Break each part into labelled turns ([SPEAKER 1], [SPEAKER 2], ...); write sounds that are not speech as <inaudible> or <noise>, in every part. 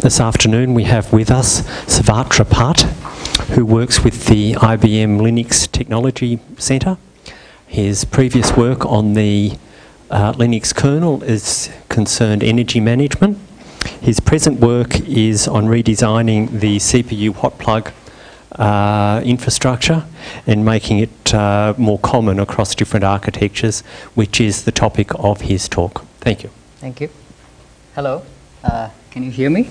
[SPEAKER 1] This afternoon we have with us Srivatsa Bhat, who works with the IBM Linux Technology Centre. His previous work on the uh, Linux kernel is concerned energy management. His present work is on redesigning the CPU hot plug uh, infrastructure and making it uh, more common across different architectures, which is the topic of his talk. Thank you.
[SPEAKER 2] Thank you. Hello. Uh, can you hear me?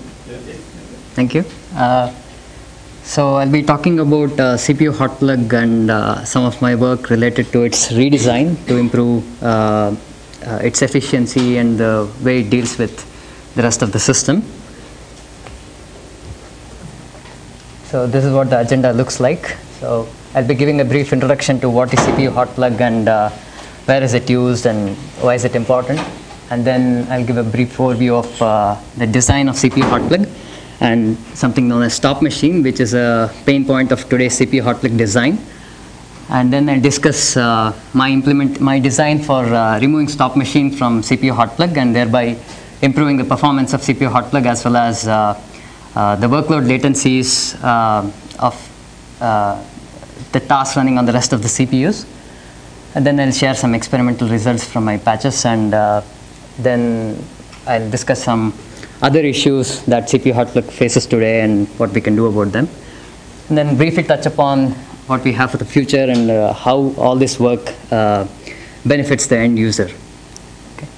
[SPEAKER 2] Thank you. Uh, so I'll be talking about uh, CPU hot plug and uh, some of my work related to its redesign to improve uh, uh, its efficiency and the way it deals with the rest of the system. So this is what the agenda looks like. So I'll be giving a brief introduction to what is CPU hot plug and uh, where is it used and why is it important. And then I'll give a brief overview of uh, the design of CPU hot plug and something known as stop machine, which is a pain point of today's CPU hot plug design. And then I'll discuss uh, my implement my design for uh, removing stop machine from CPU hot plug and thereby improving the performance of CPU hot plug as well as uh, uh, the workload latencies uh, of the tasks running on the rest of the CPUs. And then I'll share some experimental results from my patches and then I'll discuss some other issues that CPU hot plug faces today and what we can do about them. And then briefly touch upon what we have for the future and uh, how all this work uh, benefits the end user. Okay.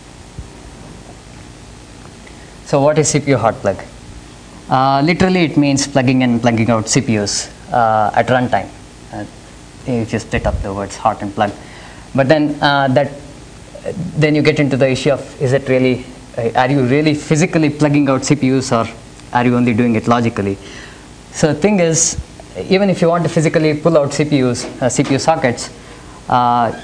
[SPEAKER 2] So what is CPU hot plug? Uh, literally it means plugging and plugging out CPUs uh, at runtime. Uh, if you split up the words hot and plug. But then uh, that then you get into the issue of is it really uh, are you really physically plugging out CPUs or are you only doing it logically? So the thing is, even if you want to physically pull out CPUs, uh, CPU sockets, uh,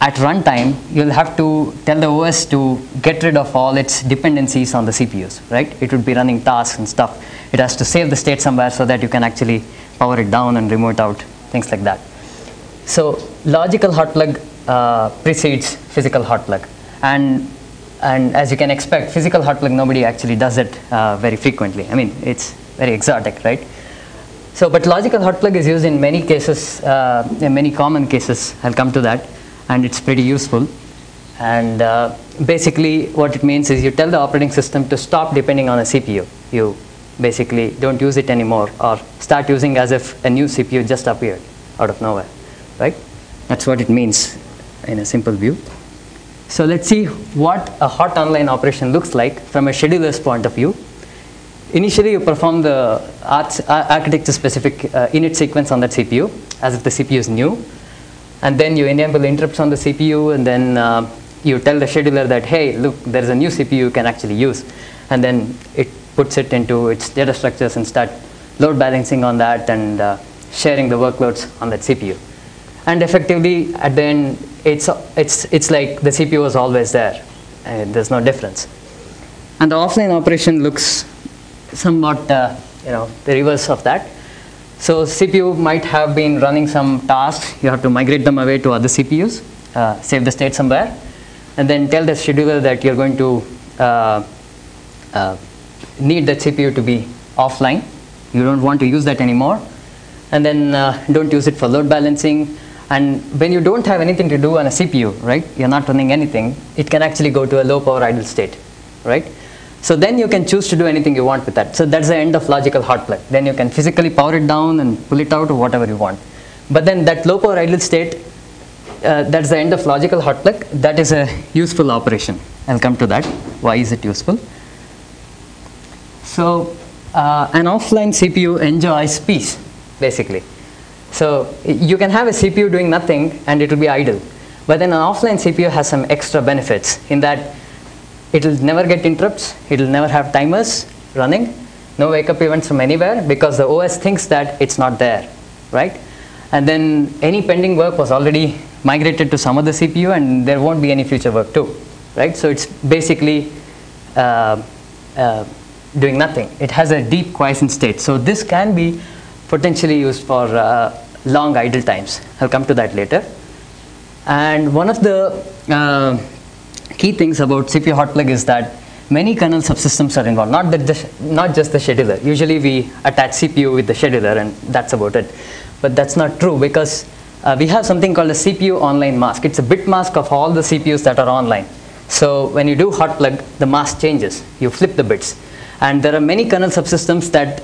[SPEAKER 2] at runtime, you'll have to tell the OS to get rid of all its dependencies on the CPUs, right? It would be running tasks and stuff. It has to save the state somewhere so that you can actually power it down and remove it out, things like that. So logical hot plug uh, precedes physical hot plug. And, and as you can expect, physical hot plug, nobody actually does it uh, very frequently. I mean, it's very exotic, right? So, but logical hot plug is used in many cases, uh, in many common cases. I'll come to that, and it's pretty useful. And uh, basically, what it means is you tell the operating system to stop depending on a CPU. You basically don't use it anymore, or start using as if a new CPU just appeared out of nowhere, right? That's what it means in a simple view. So let's see what a hot online operation looks like from a scheduler's point of view. Initially, you perform the architecture specific uh, init sequence on that CPU as if the CPU is new. And then you enable interrupts on the CPU and then uh, you tell the scheduler that, hey, look, there's a new CPU you can actually use. And then it puts it into its data structures and start load balancing on that and uh, sharing the workloads on that CPU. And effectively, at the end, it's, it's, it's like the CPU is always there. And there's no difference. And the offline operation looks somewhat, uh, you know, the reverse of that. So CPU might have been running some tasks. You have to migrate them away to other CPUs, uh, save the state somewhere, and then tell the scheduler that you're going to uh, uh, need that CPU to be offline. You don't want to use that anymore. And then uh, don't use it for load balancing. And when you don't have anything to do on a CPU, right, you're not running anything, it can actually go to a low power idle state, right? So then you can choose to do anything you want with that. So that's the end of logical hot plug. Then you can physically power it down and pull it out or whatever you want. But then that low power idle state, uh, that's the end of logical hot plug. That is a useful operation. I'll come to that. Why is it useful? So uh, an offline CPU enjoys peace, basically. So you can have a CPU doing nothing and it will be idle. But then an offline CPU has some extra benefits in that it will never get interrupts, it will never have timers running, no wake up events from anywhere because the OS thinks that it's not there, right? And then any pending work was already migrated to some other CPU and there won't be any future work too, right? So it's basically uh, uh, doing nothing. It has a deep quiescent state. So this can be potentially used for uh, long idle times. I'll come to that later. And one of the uh, key things about CPU hot plug is that many kernel subsystems are involved, not, the, not just the scheduler. Usually we attach CPU with the scheduler and that's about it. But that's not true because uh, we have something called a CPU online mask. It's a bit mask of all the CPUs that are online. So when you do hot plug, the mask changes. You flip the bits. And there are many kernel subsystems that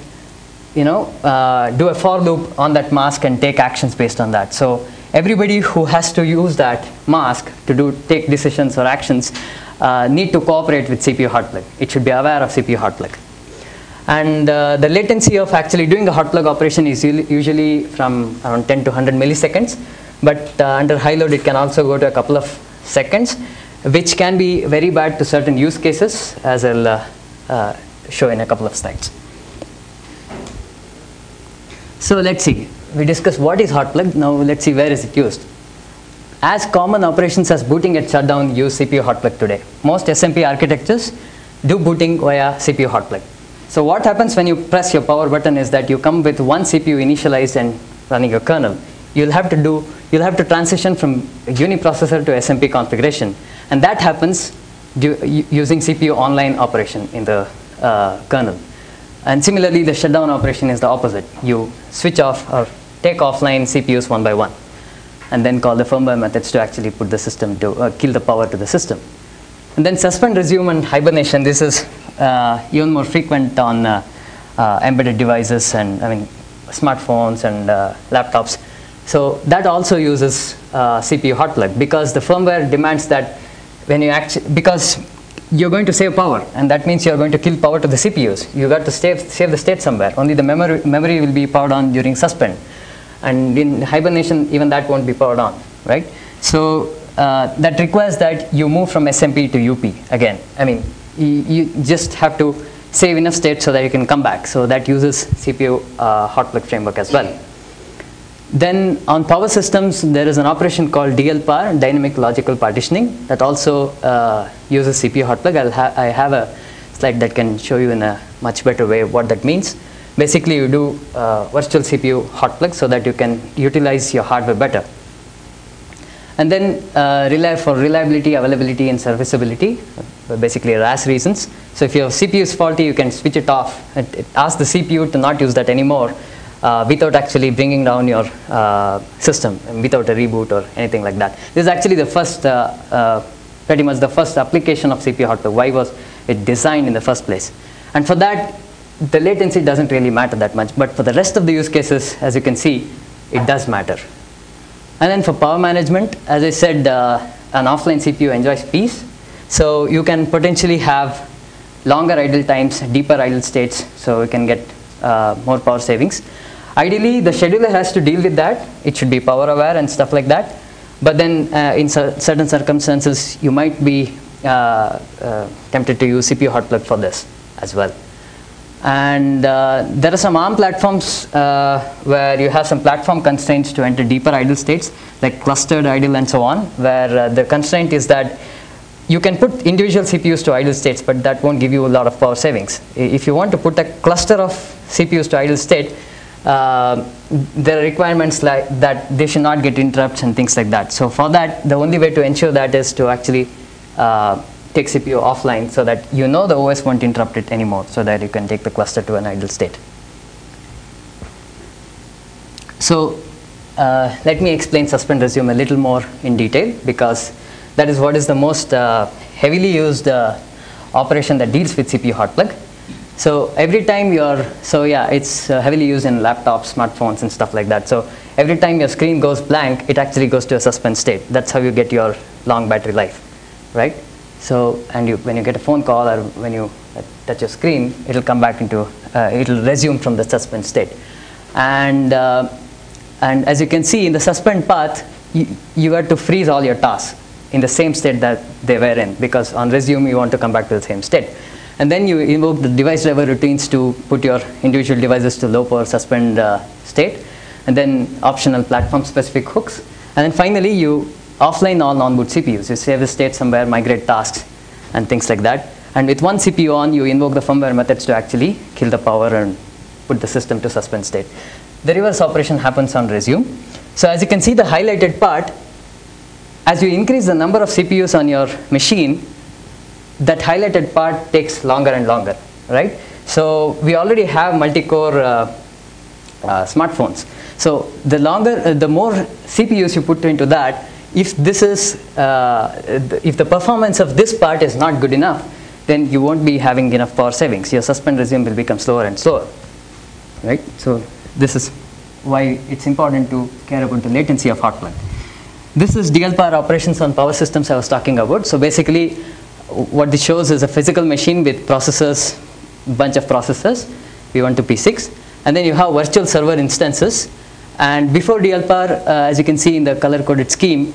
[SPEAKER 2] you know, uh, do a for loop on that mask and take actions based on that. So everybody who has to use that mask to do take decisions or actions uh, need to cooperate with CPU hot plug. It should be aware of CPU hot plug. And uh, the latency of actually doing a hot plug operation is usually from around 10 to 100 milliseconds. But uh, under high load, it can also go to a couple of seconds, which can be very bad to certain use cases, as I'll uh, uh, show in a couple of slides. So let's see. We discussed what is hot plug. Now let's see where is it used. As common operations as booting and shutdown use CPU hot plug today. Most SMP architectures do booting via CPU hot plug. So what happens when you press your power button is that you come with one CPU initialized and running your kernel. You'll have to do, you'll have to transition from uniprocessor to SMP configuration. And that happens using CPU online operation in the uh, kernel. And similarly, the shutdown operation is the opposite. You switch off or take offline CPUs one by one and then call the firmware methods to actually put the system to uh, kill the power to the system. And then suspend, resume, and hibernation. This is uh, even more frequent on uh, uh embedded devices and I mean smartphones and uh, laptops. So that also uses uh, CPU hot plug because the firmware demands that when you actually because you're going to save power and that means you're going to kill power to the CPUs. You got to save, save the state somewhere. Only the memory, memory will be powered on during suspend. And in hibernation, even that won't be powered on, right? So uh, that requires that you move from SMP to UP again. I mean, you, you, just have to save enough state so that you can come back. So that uses CPU uh, hot plug framework as well. Then on power systems, there is an operation called DLPAR, dynamic logical partitioning, that also uh, uses CPU hot plug. Ha I have a slide that can show you in a much better way what that means. Basically, you do uh, virtual CPU hot plug so that you can utilize your hardware better. And then uh, rely for reliability, availability, and serviceability, uh, basically RAS reasons. So if your CPU is faulty, you can switch it off. It, it the CPU to not use that anymore uh, without actually bringing down your uh, system without a reboot or anything like that. This is actually the first, uh, uh pretty much the first application of CPU hardware. Why was it designed in the first place? And for that, the latency doesn't really matter that much. But for the rest of the use cases, as you can see, it does matter. And then for power management, as I said, uh, an offline CPU enjoys peace. So you can potentially have longer idle times, deeper idle states, so you can get uh, more power savings. Ideally, the scheduler has to deal with that. It should be power aware and stuff like that. But then uh, in certain circumstances, you might be uh, uh, tempted to use CPU hot plug for this as well. And uh, there are some ARM platforms where you have some platform constraints to enter deeper idle states, like clustered idle and so on, where the constraint is that you can put individual CPUs to idle states, but that won't give you a lot of power savings. If you want to put a cluster of CPUs to idle state, uh, there are requirements like that they should not get interrupts and things like that. So for that, the only way to ensure that is to actually uh, take CPU offline so that you know the OS won't interrupt it anymore so that you can take the cluster to an idle state. So uh, let me explain suspend resume a little more in detail because that is what is the most uh, heavily used uh, operation that deals with CPU hot plug. So every time you're, so yeah, it's uh, heavily used in laptops, smartphones and stuff like that. So every time your screen goes blank, it actually goes to a suspend state. That's how you get your long battery life, right? So, and you, when you get a phone call or when you touch your screen, it'll come back into, uh, it'll resume from the suspend state. And, uh, and as you can see in the suspend path, you, you have to freeze all your tasks in the same state that they were in because on resume you want to come back to the same state. And then you invoke the device driver routines to put your individual devices to low power suspend uh, state, and then optional platform specific hooks. And then finally, you offline all non-boot CPUs. You save the state somewhere, migrate tasks, and things like that. And with one CPU on, you invoke the firmware methods to actually kill the power and put the system to suspend state. The reverse operation happens on resume. So as you can see, the highlighted part, as you increase the number of CPUs on your machine, that highlighted part takes longer and longer, right? So we already have multi-core uh, uh, smartphones. So the longer, uh, the more CPUs you put into that, if this is, uh, if the performance of this part is not good enough, then you won't be having enough power savings. Your suspend resume will become slower and slower, right? So this is why it's important to care about the latency of hot plug. This is DLPAR operations on power systems I was talking about. So basically, what this shows is a physical machine with processors, bunch of processors, P1 to P6, and then you have virtual server instances. And before DL uh, as you can see in the color-coded scheme,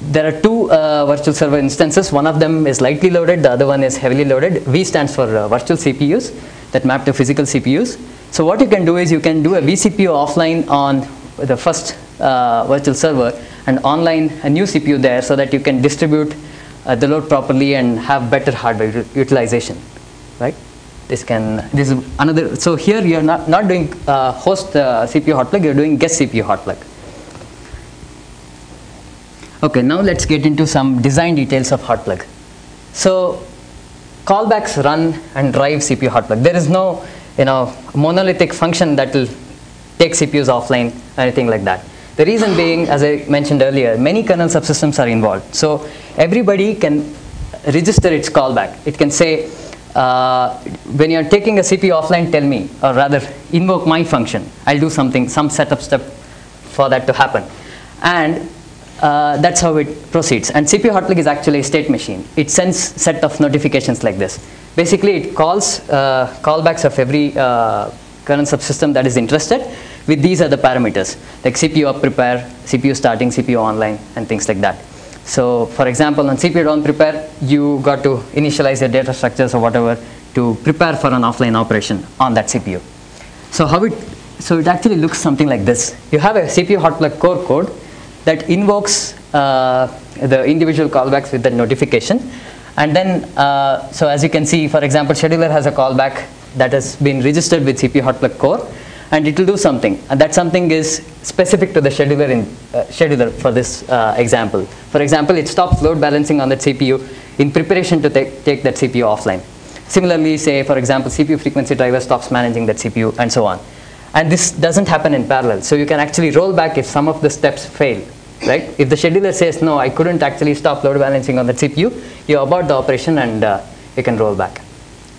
[SPEAKER 2] there are two uh, virtual server instances. One of them is lightly loaded, the other one is heavily loaded. V stands for uh, virtual CPUs that map to physical CPUs. So what you can do is you can do a vCPU offline on the first uh, virtual server and online a new CPU there so that you can distribute uh, the load properly and have better hardware utilization, right? This can, this is another, so here you're not, not doing uh, host uh, CPU hot plug, you're doing guest CPU hot plug. Okay, now let's get into some design details of hot plug. So callbacks run and drive CPU hot plug. There is no, you know, monolithic function that will take CPUs offline anything like that. The reason being, as I mentioned earlier, many kernel subsystems are involved. So everybody can register its callback. It can say, uh, when you're taking a CPU offline, tell me, or rather invoke my function. I'll do something, some setup step for that to happen. And uh, that's how it proceeds. And CPU hotplug is actually a state machine. It sends set of notifications like this. Basically, it calls uh, callbacks of every uh, kernel subsystem that is interested with these the parameters like CPU up prepare, CPU starting, CPU online, and things like that. So, for example, on CPU down prepare, you got to initialize your data structures or whatever to prepare for an offline operation on that CPU. So how it so it actually looks something like this. You have a CPU hot plug core code that invokes uh, the individual callbacks with the notification, and then uh, so as you can see, for example, scheduler has a callback that has been registered with CPU hot plug core, and it will do something, and that something is specific to the scheduler in uh, scheduler for this uh, example. For example, it stops load balancing on that CPU in preparation to take, take that CPU offline. Similarly, say for example, CPU frequency driver stops managing that CPU and so on. And this doesn't happen in parallel. So you can actually roll back if some of the steps fail, right? If the scheduler says, no, I couldn't actually stop load balancing on that CPU, you abort the operation and uh, you can roll back,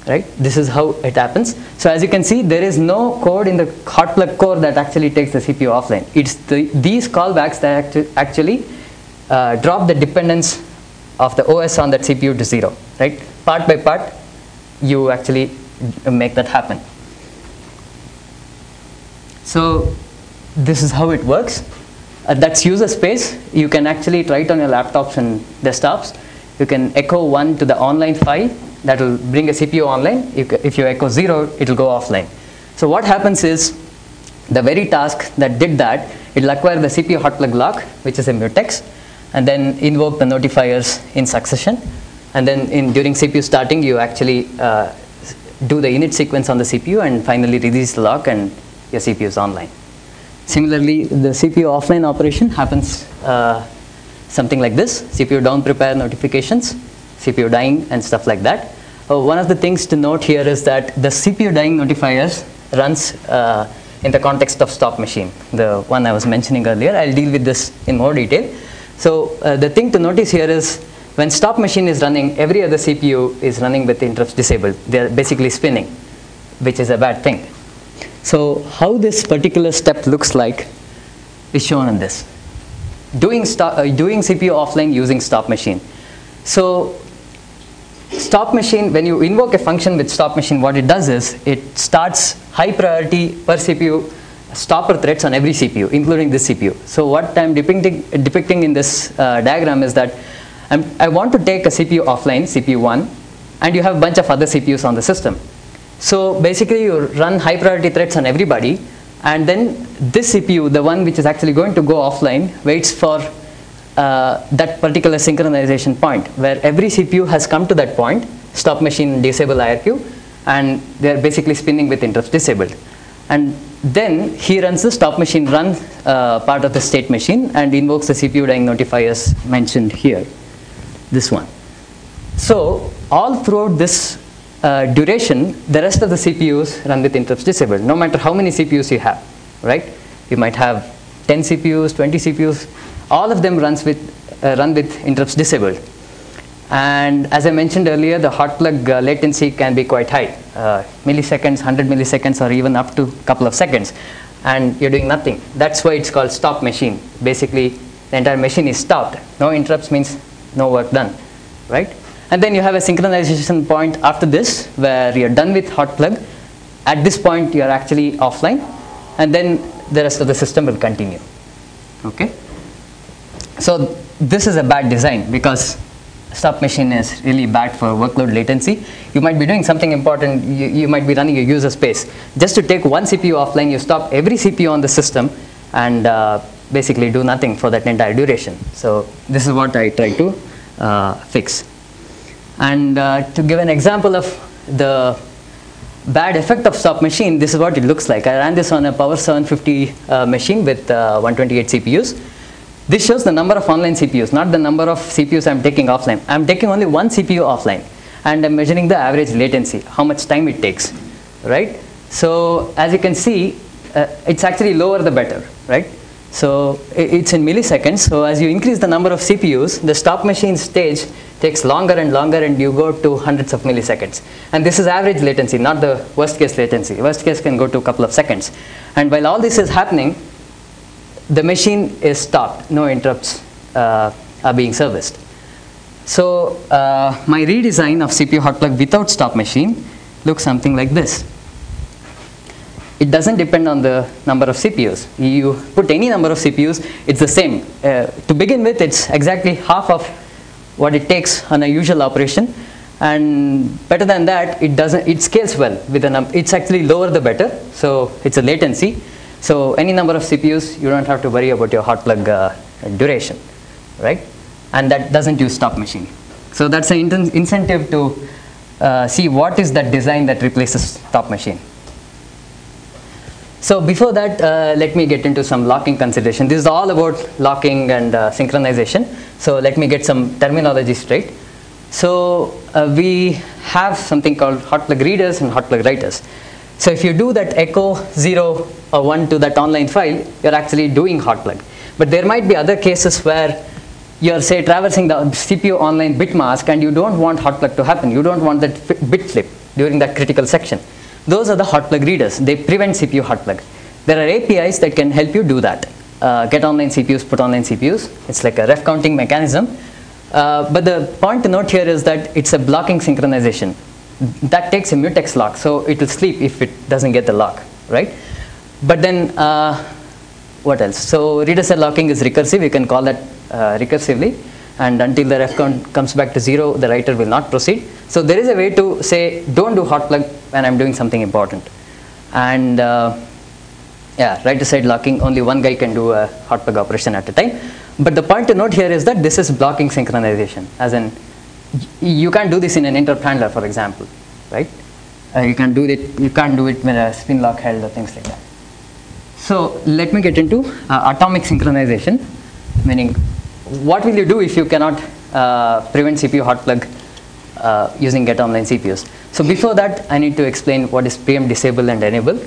[SPEAKER 2] right? This is how it happens. So as you can see, there is no code in the hot plug core that actually takes the CPU offline. It's the, these callbacks that actu- actually uh, drop the dependence of the OS on that CPU to zero, right? Part by part, you actually make that happen. So this is how it works. Uh, that's user space. You can actually try it on your laptops and desktops. You can echo 1 to the online file that will bring a CPU online. If you echo 0, it will go offline. So what happens is the very task that did that, it will acquire the CPU hot plug lock, which is a mutex, and then invoke the notifiers in succession. And then in, during CPU starting, you actually uh, do the init sequence on the CPU and finally release the lock and your CPU is online. Similarly, the CPU offline operation happens uh, something like this, CPU down prepare notifications, CPU dying and stuff like that. Uh, one of the things to note here is that the CPU dying notifiers runs uh, in the context of stop machine, the one I was mentioning earlier. I'll deal with this in more detail. So uh, the thing to notice here is when stop machine is running, every other CPU is running with interrupts disabled. They're basically spinning, which is a bad thing. So how this particular step looks like is shown in this. Doing, stop, uh, doing CPU offline using stop machine. So stop machine, when you invoke a function with stop machine, what it does is it starts high priority per CPU stopper threads on every CPU, including this CPU. So what I'm depicting, depicting in this uh, diagram is that I'm, I want to take a CPU offline, CPU 1, and you have a bunch of other CPUs on the system. So basically you run high priority threads on everybody, and then this CPU, the one which is actually going to go offline, waits for uh, that particular synchronization point where every CPU has come to that point, stop machine disable IRQ, and they're basically spinning with interrupts disabled. And then he runs the stop machine run uh, part of the state machine and invokes the CPU dying notifiers mentioned here, this one. So all throughout this uh, duration, the rest of the CPUs run with interrupts disabled, no matter how many CPUs you have, right? You might have 10 CPUs, 20 CPUs, all of them runs with, uh, run with interrupts disabled. And as I mentioned earlier, the hot plug uh, latency can be quite high, uh, milliseconds, 100 milliseconds, or even up to a couple of seconds. And you're doing nothing. That's why it's called stop machine. Basically, the entire machine is stopped. No interrupts means no work done, right? And then you have a synchronization point after this where you're done with hot plug. At this point, you're actually offline. And then the rest of the system will continue. Okay? So this is a bad design because stop machine is really bad for workload latency. You might be doing something important, you, you might be running a user space. Just to take one CPU offline, you stop every CPU on the system and uh, basically do nothing for that entire duration. So this is what I try to uh, fix. And uh, to give an example of the bad effect of stop machine, this is what it looks like. I ran this on a Power 750 uh, machine with uh, 128 CPUs. This shows the number of online CPUs, not the number of CPUs I'm taking offline. I'm taking only one CPU offline and I'm measuring the average latency, how much time it takes, right? So as you can see, uh, it's actually lower the better, right? So it's in milliseconds. So as you increase the number of CPUs, the stop machine stage takes longer and longer and you go to hundreds of milliseconds. And this is average latency, not the worst case latency. Worst case can go to a couple of seconds. And while all this is happening, the machine is stopped, no interrupts uh, are being serviced. So uh, my redesign of CPU hot plug without stop machine looks something like this. It doesn't depend on the number of CPUs. You put any number of CPUs, it's the same. Uh, to begin with, it's exactly half of what it takes on a usual operation. And better than that, it doesn't. It scales well with a number. It's actually lower the better. So it's a latency. So any number of CPUs, you don't have to worry about your hot plug uh, duration, right? And that doesn't use stop machine. So that's an in incentive to uh, see what is that design that replaces stop machine. So before that, uh, let me get into some locking consideration. This is all about locking and uh, synchronization. So let me get some terminology straight. So uh, we have something called hot plug readers and hot plug writers. So if you do that echo 0 or 1 to that online file, you're actually doing hot plug. But there might be other cases where you're say traversing the CPU online bit mask and you don't want hot plug to happen. You don't want that bit flip during that critical section. Those are the hot plug readers. They prevent CPU hot plug. There are APIs that can help you do that. Uh, get online CPUs, put online CPUs. It's like a ref counting mechanism. Uh, but the point to note here is that it's a blocking synchronization that takes a mutex lock, so it will sleep if it doesn't get the lock, right? But then, uh, what else? So reader cell locking is recursive, you can call that uh, recursively, and until the ref count comes back to zero, the writer will not proceed. So there is a way to say, don't do hot plug when I'm doing something important. And uh, yeah, writer side locking, only one guy can do a hot plug operation at a time. But the point to note here is that this is blocking synchronization, as in you can't do this in an interrupt handler, for example, right? Uh, you can do it. You can't do it with a spin lock held or things like that. So let me get into uh, atomic synchronization, meaning what will you do if you cannot uh, prevent CPU hot plug uh, using get online CPUs? So before that, I need to explain what is preempt, disable, and enable.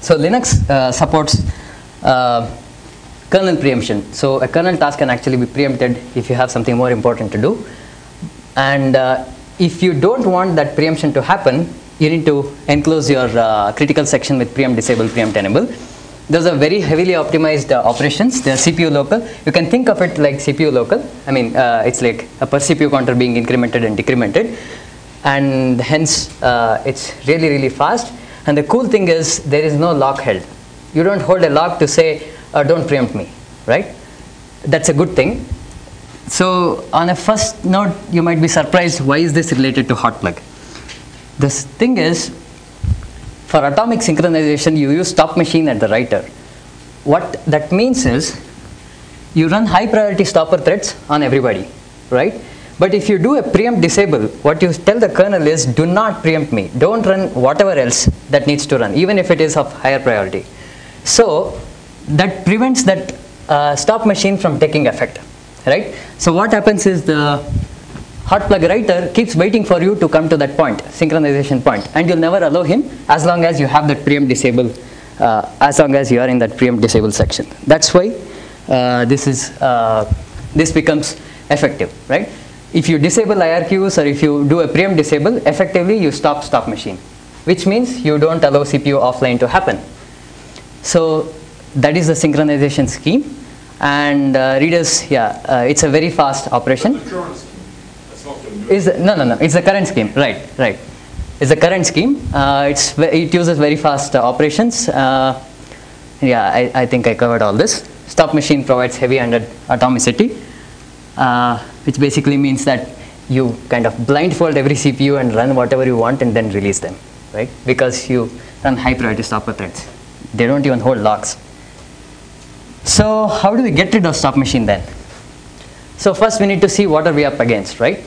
[SPEAKER 2] So Linux uh, supports uh, kernel preemption. So a kernel task can actually be preempted if you have something more important to do. And uh, if you don't want that preemption to happen, you need to enclose your uh, critical section with preempt, disable, preempt, enable. Those are very heavily optimized uh, operations. They are CPU local. You can think of it like CPU local. I mean, uh, it's like a per CPU counter being incremented and decremented. And hence, uh, it's really, really fast. And the cool thing is there is no lock held. You don't hold a lock to say, uh, don't preempt me, right? That's a good thing. So on a first note, you might be surprised, why is this related to hot plug? This thing is, for atomic synchronization, you use stop machine at the writer. What that means is, you run high priority stopper threads on everybody, right? But if you do a preempt disable, what you tell the kernel is, do not preempt me. Don't run whatever else that needs to run, even if it is of higher priority. So that prevents that uh, stop machine from taking effect, right? So what happens is the hot plug writer keeps waiting for you to come to that point, synchronization point, and you'll never allow him as long as you have that preempt disable, uh, as long as you are in that preempt disable section. That's why uh, this is uh, this becomes effective, right? If you disable IRQs or if you do a preempt disable, effectively you stop stop machine, which means you don't allow CPU offline to happen. So that is the synchronization scheme, and uh, readers, yeah, uh, it's a very fast operation.
[SPEAKER 3] The current scheme. That's not the.
[SPEAKER 2] Is no no no? It's the current scheme, right? Right. It's the current scheme. Uh, it's it uses very fast uh, operations. Uh, yeah, I, I think I covered all this. Stop machine provides heavy-handed atomicity, uh, which basically means that you kind of blindfold every CPU and run whatever you want and then release them, right? Because you run high-priority stopper threads. They don't even hold locks. So how do we get rid of stop machine then? So first we need to see what are we up against, right?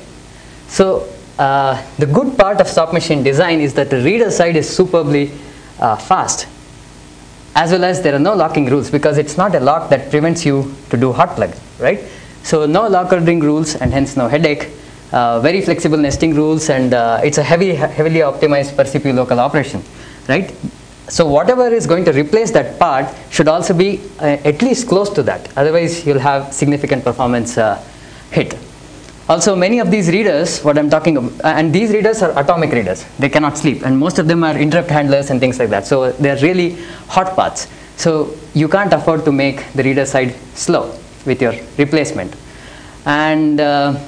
[SPEAKER 2] So uh, the good part of stop machine design is that the reader side is superbly uh, fast as well as there are no locking rules because it's not a lock that prevents you to do hot plug, right? So no lock ordering rules and hence no headache. Uh, very flexible nesting rules and uh, it's a heavy, heavily optimized per CPU local operation, right? So whatever is going to replace that part should also be uh, at least close to that. Otherwise, you'll have significant performance uh, hit. Also, many of these readers, what I'm talking about, and these readers are atomic readers. They cannot sleep, and most of them are interrupt handlers and things like that. So they're really hot paths. So you can't afford to make the reader side slow with your replacement. And uh,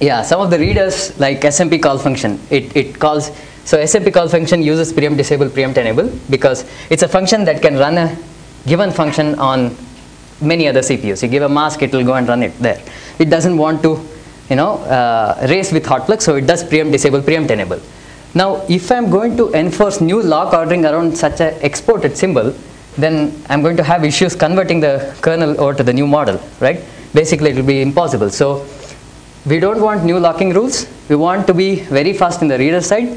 [SPEAKER 2] yeah, some of the readers like SMP call function, it, it calls, so SMP call function uses preempt disable, preempt enable because it's a function that can run a given function on many other CPUs. You give a mask, it will go and run it there. It doesn't want to, you know, uh, race with hot plug, so it does preempt disable, preempt enable. Now, if I'm going to enforce new lock ordering around such a exported symbol, then I'm going to have issues converting the kernel over to the new model, right? Basically, it will be impossible. So we don't want new locking rules. We want to be very fast in the reader side,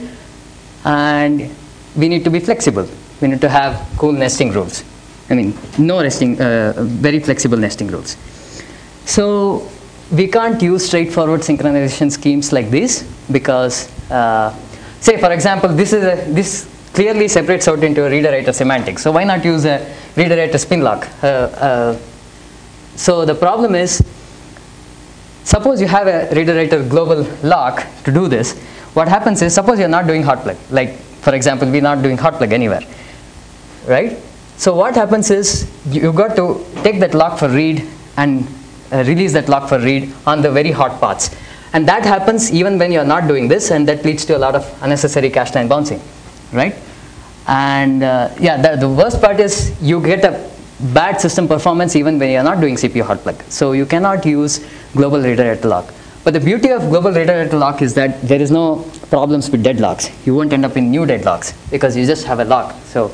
[SPEAKER 2] and we need to be flexible. We need to have cool nesting rules. I mean, no nesting, uh, very flexible nesting rules. So we can't use straightforward synchronization schemes like this because, uh, say for example, this is a, this clearly separates out into a reader-writer semantics. So why not use a reader-writer spin lock? Uh, uh, so the problem is, suppose you have a reader-writer global lock to do this. What happens is, suppose you're not doing hot plug. Like for example, we're not doing hot plug anywhere, right? So what happens is you've got to take that lock for read and uh, release that lock for read on the very hot paths. And that happens even when you're not doing this and that leads to a lot of unnecessary cache line bouncing, right? And uh, yeah, the, the worst part is you get a bad system performance even when you're not doing CPU hot plug. So you cannot use global reader at lock. But the beauty of global reader lock is that there is no problems with deadlocks. You won't end up in new deadlocks because you just have a lock. So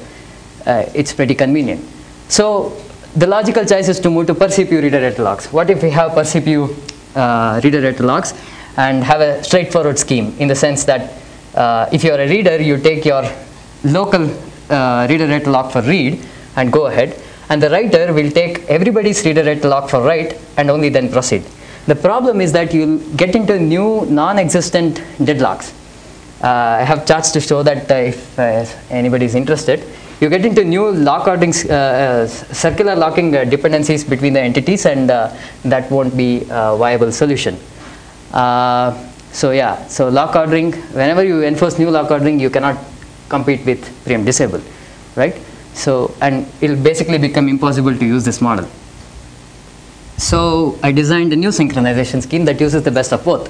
[SPEAKER 2] uh, it's pretty convenient. So the logical choice is to move to per CPU reader locks. What if we have per CPU uh, reader locks and have a straightforward scheme in the sense that uh, if you're a reader, you take your local uh, reader lock for read and go ahead, and the writer will take everybody's reader lock for write and only then proceed. The problem is that you'll get into new non-existent deadlocks. Uh, I have charts to show that uh, if uh, anybody is interested. You get into new lock ordering, uh, uh, circular locking uh, dependencies between the entities and that won't be a viable solution. so yeah, so lock ordering, whenever you enforce new lock ordering, you cannot compete with preempt disable, right? So, and it'll basically become impossible to use this model. So I designed a new synchronization scheme that uses the best of both.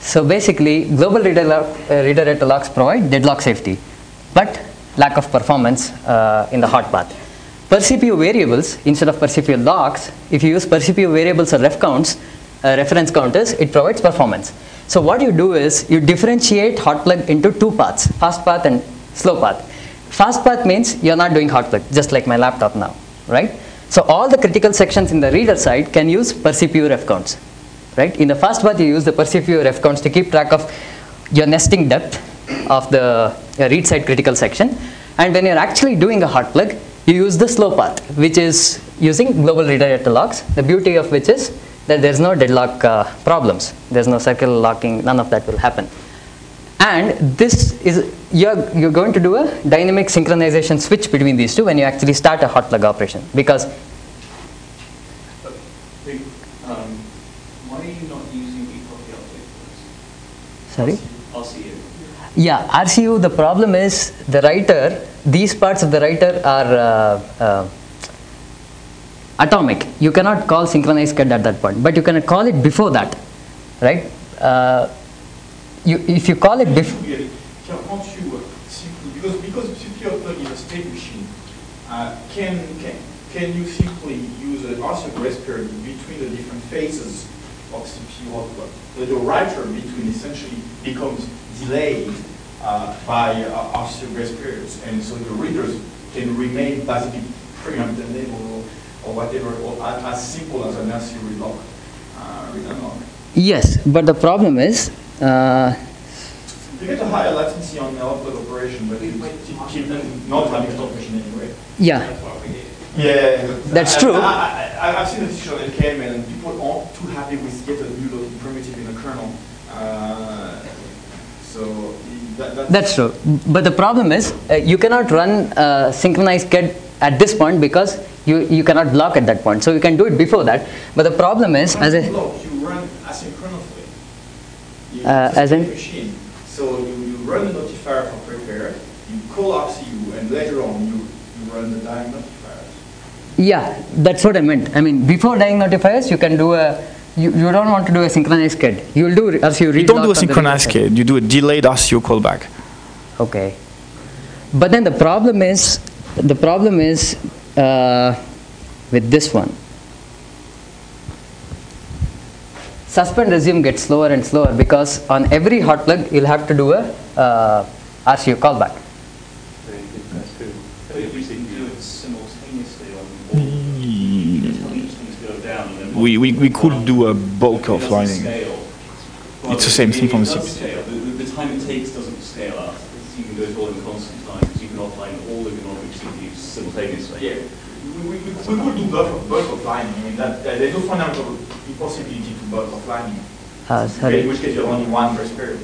[SPEAKER 2] So basically, global reader, lock, uh, locks provide deadlock safety, but lack of performance uh, in the hot path. Per CPU variables instead of per CPU locks, if you use per CPU variables or ref counts, uh, reference counters, it provides performance. So what you do is you differentiate hot plug into two paths, fast path and slow path. Fast path means you're not doing hot plug, just like my laptop now, right? So all the critical sections in the reader side can use per CPU ref counts, right? In the fast path, you use the per CPU ref counts to keep track of your nesting depth of the uh, read side critical section. And when you're actually doing a hot plug, you use the slow path, which is using global reader-writer locks. The beauty of which is that there's no deadlock uh, problems. There's no circle locking, none of that will happen. And this is, you're, you're going to do a dynamic synchronization switch between these two when you actually start a hot plug operation because
[SPEAKER 3] um, why are you not using?
[SPEAKER 2] Sorry?
[SPEAKER 3] RCU.
[SPEAKER 2] Yeah, RCU, the problem is the writer, these parts of the writer are uh, uh, atomic. You cannot call synchronized sched at that point, but you can call it before that, right? Uh, you, if you call it before,
[SPEAKER 3] Yeah, Can't can't you uh, because, because plug is a state machine, uh, can, can, can you simply use an grace period between the different phases of CPU output? So the writer between essentially becomes delayed uh, by uh, grace periods, and so the readers can remain basically preempted or, or whatever, or as, simple as an read lock, uh, read
[SPEAKER 2] yes, but the problem is, uh,
[SPEAKER 3] You get a higher latency on the output operation, but you keep keep not having a stop machine anyway.
[SPEAKER 2] yeah,
[SPEAKER 3] Yeah.
[SPEAKER 2] That's
[SPEAKER 3] I-
[SPEAKER 2] true.
[SPEAKER 3] I, I, I've seen the decision at KML and people aren't too happy with yet a new looking primitive in the kernel. Uh, so that, that's.
[SPEAKER 2] that's true. But the problem is, uh, you cannot run uh, synchronized sched at this point because you, you cannot block at that point. So you can do it before that. But the problem is, as a,
[SPEAKER 3] Block, you run asynchronously. You-
[SPEAKER 2] Uh, as in?
[SPEAKER 3] Machine. So you, you run the notifier for prepare, you call RCU, and later on you, you run the dying notifiers.
[SPEAKER 2] Yeah, that's what I meant. I mean, before dying notifiers, you can do a. You, you don't want to do a synchronized sched. You will do as you read.
[SPEAKER 4] You don't do a
[SPEAKER 2] lock on
[SPEAKER 4] synchronized
[SPEAKER 2] reader side.
[SPEAKER 4] CAD, you do a delayed RCU callback.
[SPEAKER 2] Okay. But then the problem is, the problem is uh, with this one. Suspend resume gets slower and slower because on every hot plug you'll have to do a uh, RCU callback.
[SPEAKER 3] We can do it simultaneously on all, just want these things go down and then.
[SPEAKER 4] We, we, we could do a bulk
[SPEAKER 3] It doesn't
[SPEAKER 4] It's the same thing from
[SPEAKER 3] It
[SPEAKER 4] the CPU.
[SPEAKER 3] scale. The, the- the time it takes doesn't scale up. You can do it all in constant time, because you can offline all the economic CPUs simultaneously. Yeah, we, we, we we could do bulk, bulk offlining, I mean, that, that- there's no fundamental impossibility to bulk offlining.
[SPEAKER 2] Uh, sorry.
[SPEAKER 3] In which case you have only one grace period.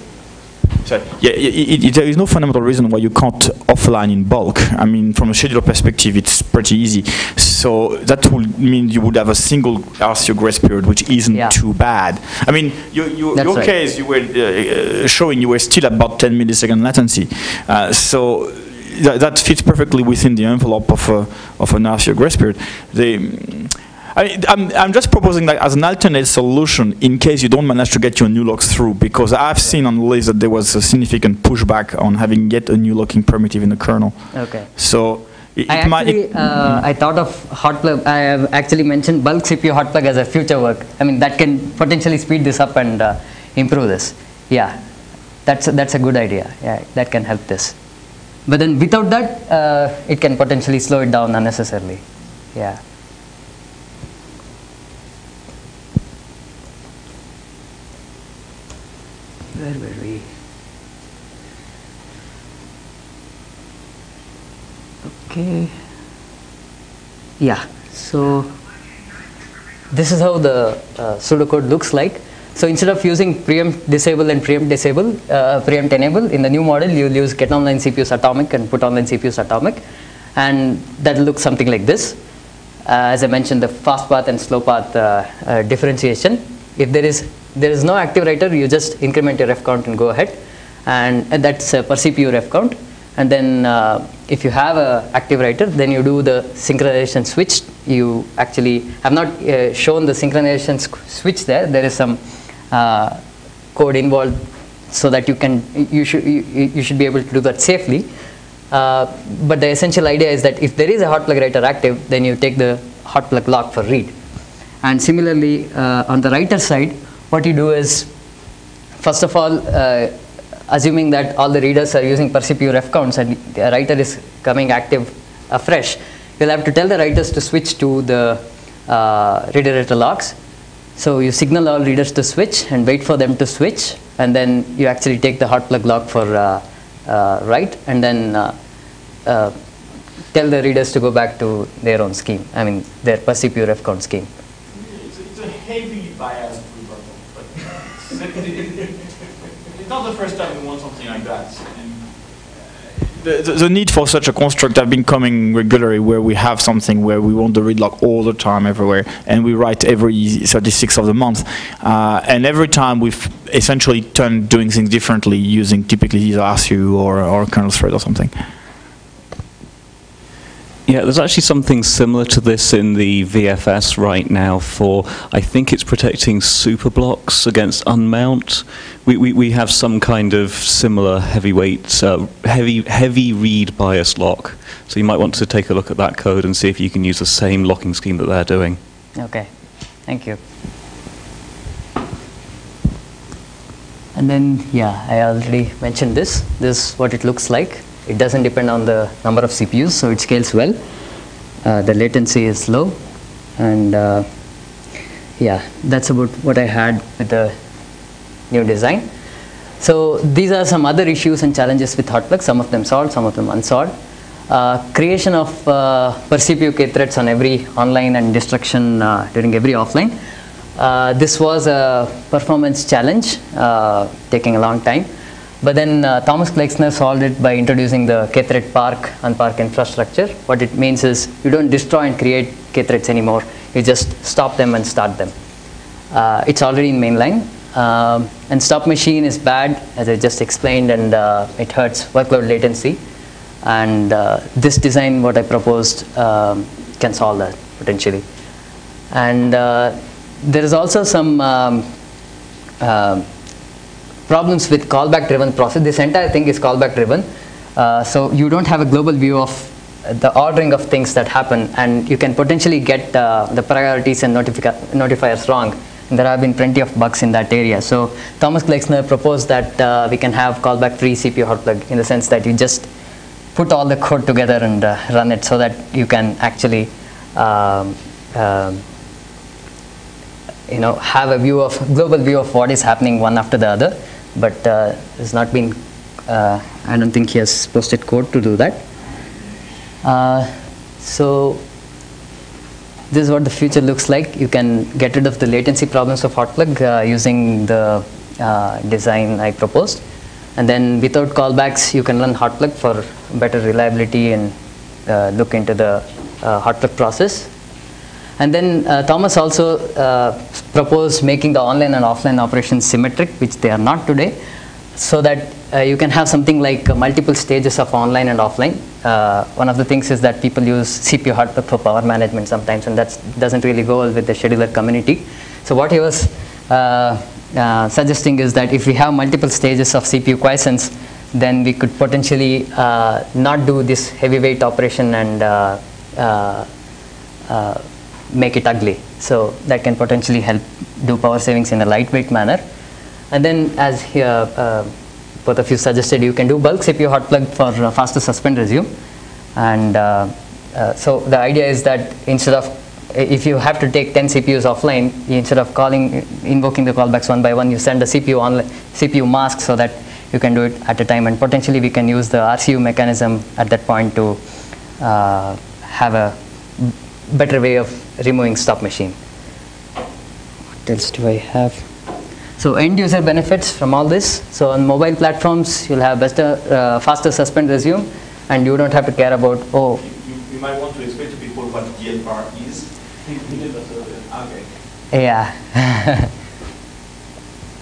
[SPEAKER 4] So, yeah, i- i- i- there is no fundamental reason why you can't offline in bulk. I mean, from a scheduler perspective, it's pretty easy. So that would mean you would have a single RCU grace period, which isn't
[SPEAKER 2] Yeah.
[SPEAKER 4] too bad. I mean, you, you, your
[SPEAKER 2] right.
[SPEAKER 4] case, you were uh, uh, showing you were still about 10 millisecond latency. Uh, so that, that fits perfectly within the envelope of, a, of an RCU grace period. The, I, I'm, I'm just proposing that as an alternate solution in case you don't manage to get your new locks through, because I've seen on the list that there was a significant pushback on having yet a new locking primitive in the kernel.
[SPEAKER 2] Okay.
[SPEAKER 4] So it,
[SPEAKER 2] I
[SPEAKER 4] it might.
[SPEAKER 2] actually, uh, I thought of hot plug. I have actually mentioned bulk CPU hot plug as a future work. I mean, that can potentially speed this up and uh, improve this. Yeah, that's a, that's a good idea. Yeah, that can help this. But then without that, uh, it can potentially slow it down unnecessarily. Yeah. Where were we? Okay. Yeah, so this is how the uh, pseudocode looks like. So instead of using preempt disable and preempt disable, uh, preempt enable, in the new model you'll use get online CPUs atomic and put online CPUs atomic. And that looks something like this. Uh, as I mentioned, the fast path and slow path uh, uh, differentiation. If there is there is no active writer, you just increment your ref count and go ahead. And, and that's uh, per CPU ref count. And then uh, if you have a active writer, then you do the synchronization switch. You actually have not uh, shown the synchronization switch there. There is some uh, code involved so that you can you should you, you should be able to do that safely. Uh, but the essential idea is that if there is a hot plug writer active, then you take the hot plug lock for read. And similarly, uh, on the writer side, what you do is, first of all, uh, assuming that all the readers are using per CPU ref counts and the writer is coming active afresh, you'll have to tell the writers to switch to the uh, reader locks. So you signal all readers to switch and wait for them to switch, and then you actually take the hot plug lock for uh, uh, write, and then uh, uh, tell the readers to go back to their own scheme. I mean, their per CPU ref count scheme.
[SPEAKER 3] It's a, it's a heavily biased rebuttal, but it's not the first time we want something like that.
[SPEAKER 4] The, the, the need for such a construct have been coming regularly where we have something where we want the read log all the time everywhere and we write every 36th of the month uh, and every time we've essentially turned doing things differently using typically either RCU or, or kernel thread or something.
[SPEAKER 5] Yeah, there's actually something similar to this in the VFS right now for, I think it's protecting superblocks against unmount. We, we, we have some kind of similar heavyweight, uh, heavy, heavy read bias lock. So you might want to take a look at that code and see if you can use the same locking scheme that they're doing.
[SPEAKER 2] Okay, thank you. And then, yeah, I already mentioned this. This is what it looks like. It doesn't depend on the number of CPUs, so it scales well. Uh, the latency is low, and uh, yeah, that's about what I had with the new design. So these are some other issues and challenges with Hotplug. Some of them solved, some of them unsolved. Uh, creation of uh, per CPU K threads on every online and destruction uh, during every offline. Uh, this was a performance challenge, uh, taking a long time. But then uh, Thomas Gleixner solved it by introducing the K-thread park and park infrastructure. What it means is you don't destroy and create K-threads anymore. You just stop them and start them. Uh, it's already in mainline. Um, and stop machine is bad, as I just explained, and uh, it hurts workload latency. And uh, this design, what I proposed, um, can solve that potentially. And uh, there is also some um, um problems with callback driven process. This entire thing is callback driven. Uh, so you don't have a global view of the ordering of things that happen and you can potentially get uh, the priorities and notifi notifiers wrong. And there have been plenty of bugs in that area. So Thomas Gleixner proposed that uh, we can have callback free CPU hot plug in the sense that you just put all the code together and uh, run it so that you can actually um, um, you know have a view of global view of what is happening one after the other but uh, has not been, uh, I don't think he has posted code to do that. Uh, so this is what the future looks like. You can get rid of the latency problems of Hotplug uh, using the uh, design I proposed. And then without callbacks, you can run Hotplug for better reliability and uh, look into the Hotplug process. And then uh, Thomas also uh, proposed making the online and offline operations symmetric, which they are not today, so that uh, you can have something like multiple stages of online and offline. Uh, one of the things is that people use CPU hardware for power management sometimes, and that doesn't really go well with the scheduler community. So what he was uh, uh, suggesting is that if we have multiple stages of CPU quiescence, then we could potentially not do this heavyweight operation and make it ugly. So that can potentially help do power savings in a lightweight manner. And then as here, uh, both of you suggested, you can do bulk CPU hot plug for uh, faster suspend resume. And uh, uh, so the idea is that instead of, if you have to take 10 CPUs offline, instead of calling, invoking the callbacks one by one, you send a CPU, CPU mask so that you can do it at a time. And potentially we can use the RCU mechanism at that point to uh, have a better way of removing stop machine. What else do I have? So end user benefits from all this. So on mobile platforms, you'll have better, uh, faster suspend resume, and you don't have to care about oh.
[SPEAKER 3] You, you, you might want to explain to people what DLPAR is. okay. <laughs>
[SPEAKER 2] Yeah. <laughs>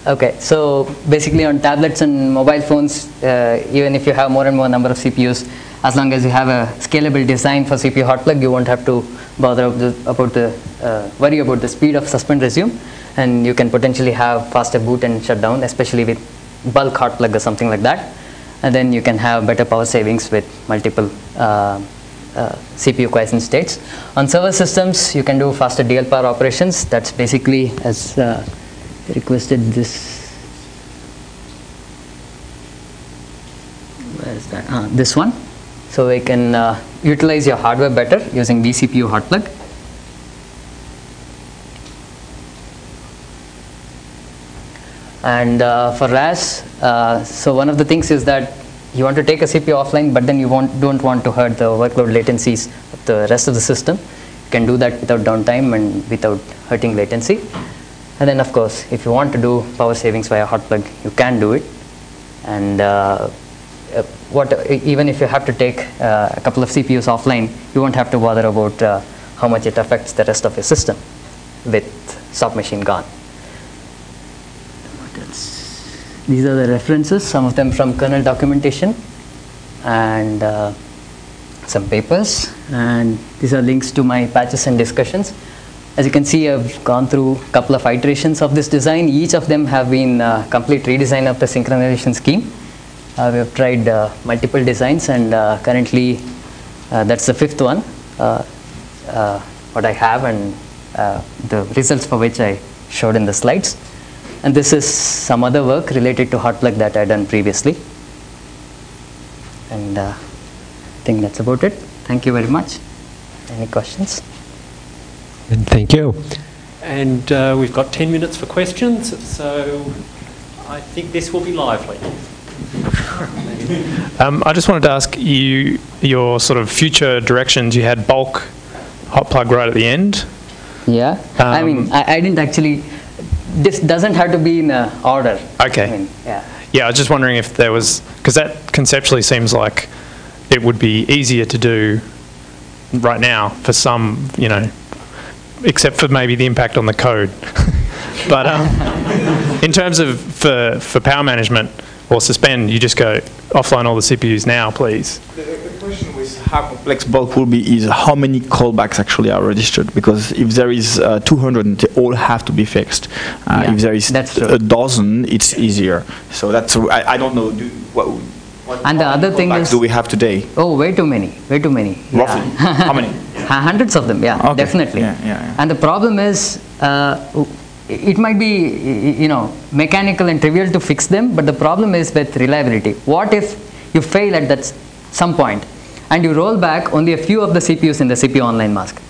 [SPEAKER 2] okay. So basically, on tablets and mobile phones, uh, even if you have more and more number of CPUs, as long as you have a scalable design for CPU hot plug, you won't have to bother about the uh, worry about the speed of suspend resume, and you can potentially have faster boot and shutdown, especially with bulk hot plug or something like that. And then you can have better power savings with multiple uh, uh, CPU quiescent states. On server systems, you can do faster DLPAR operations. That's basically as uh, requested this. Where is that? Ah, this one. So we can uh, utilize your hardware better using vCPU hot plug. And uh, for RAS, uh, so one of the things is that you want to take a CPU offline, but then you don't want to hurt the workload latencies of the rest of the system. You can do that without downtime and without hurting latency. And then, of course, if you want to do power savings via hot plug, you can do it. And uh, what even if you have to take uh, a couple of CPUs offline, you won't have to bother about uh, how much it affects the rest of your system with submachine machine gone. These are the references, some of them from kernel documentation and uh, some papers. And these are links to my patches and discussions. As you can see, I've gone through a couple of iterations of this design. Each of them have been uh, complete redesign of the synchronization scheme. Uh, we have tried uh, multiple designs and uh, currently uh, that's the fifth one, uh, uh, what I have and uh, the results for which I showed in the slides. And this is some other work related to hot plug that I done previously. And uh, I think that's about it. Thank you very much. Any questions?
[SPEAKER 1] And thank you. And uh, we've got 10 minutes for questions, so I think this will be lively.
[SPEAKER 6] Um, I just wanted to ask you your sort of future directions. You had bulk hot plug right at the end.
[SPEAKER 2] Yeah. I mean,
[SPEAKER 6] Um,
[SPEAKER 2] I, I didn't actually, this doesn't have to be in a order.
[SPEAKER 6] Okay.
[SPEAKER 2] I mean, yeah.
[SPEAKER 6] Yeah, I was just wondering if there was, because that conceptually seems like it would be easier to do right now for some, you know, except for maybe the impact on the code. <laughs> but um, in terms of for, for power management or suspend, you just go offline all the CPUs now, please.
[SPEAKER 4] The, the question with how complex bulk will be is how many callbacks actually are registered. Because if there is uh, 200, they all have to be fixed. Uh,
[SPEAKER 2] Yeah,
[SPEAKER 4] if there is
[SPEAKER 2] that's
[SPEAKER 4] a dozen, it's easier. So that's I, I don't know. Do, what, what,
[SPEAKER 2] And the other thing is-
[SPEAKER 4] do we have today?
[SPEAKER 2] Oh, way too many, way too many. Yeah.
[SPEAKER 4] Roughly, how many? <laughs>
[SPEAKER 2] Hundreds of them, yeah,
[SPEAKER 4] Okay.
[SPEAKER 2] definitely.
[SPEAKER 4] Yeah, yeah, yeah.
[SPEAKER 2] And the problem is, uh, it might be, you know, mechanical and trivial to fix them, but the problem is with reliability. What if you fail at that some point and you roll back only a few of the CPUs in the CPU online mask?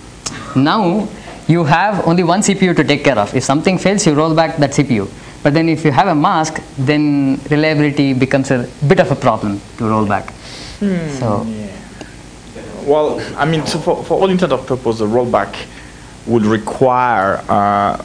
[SPEAKER 2] Now, you have only one CPU to take care of. If something fails, you roll back that CPU. But then if you have a mask, then reliability becomes a bit of a problem to roll back. Hmm. So,
[SPEAKER 4] Well, I mean, so for, for all intent of purpose, the rollback would require uh,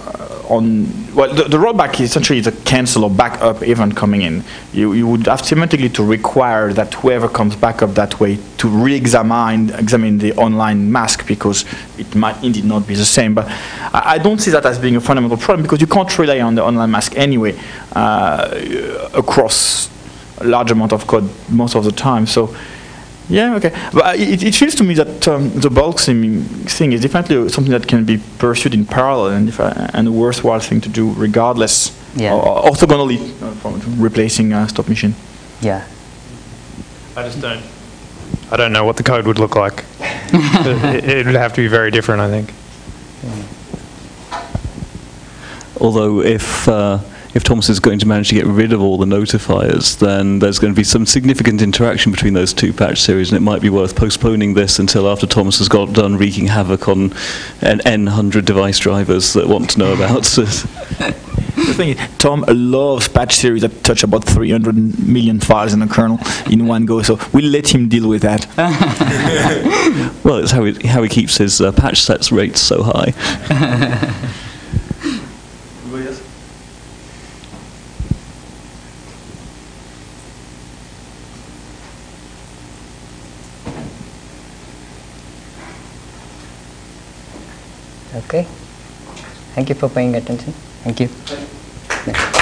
[SPEAKER 4] on well, the, the rollback is essentially is a cancel or backup event coming in. You, you would have semantically to require that whoever comes back up that way to re-examine examine the online mask because it might indeed not be the same. But I, I don't see that as being a fundamental problem because you can't rely on the online mask anyway uh, across a large amount of code most of the time. So. Yeah, okay. But it, it feels to me that um, the bulk thing thing is definitely something that can be pursued in parallel and, if, uh, and a worthwhile thing to do regardless,
[SPEAKER 2] Yeah.
[SPEAKER 4] or, orthogonally uh, from replacing uh, stop machine.
[SPEAKER 2] yeah.
[SPEAKER 6] I just don't. I don't know what the code would look like. <laughs> it, it would have to be very different, I think.
[SPEAKER 5] Although if uh, if Thomas is going to manage to get rid of all the notifiers, then there's going to be some significant interaction between those two patch series, and it might be worth postponing this until after Thomas has got done wreaking havoc on an N hundred device drivers that want to know about it.
[SPEAKER 4] The thing is, Tom loves patch series that touch about 300 million files in a kernel in one go, so we'll let him deal with that. <laughs>
[SPEAKER 5] well, it's how he, how he keeps his uh, patch sets rates so high. <laughs>
[SPEAKER 2] Okay. Thank you for paying attention. Thank you. Yeah.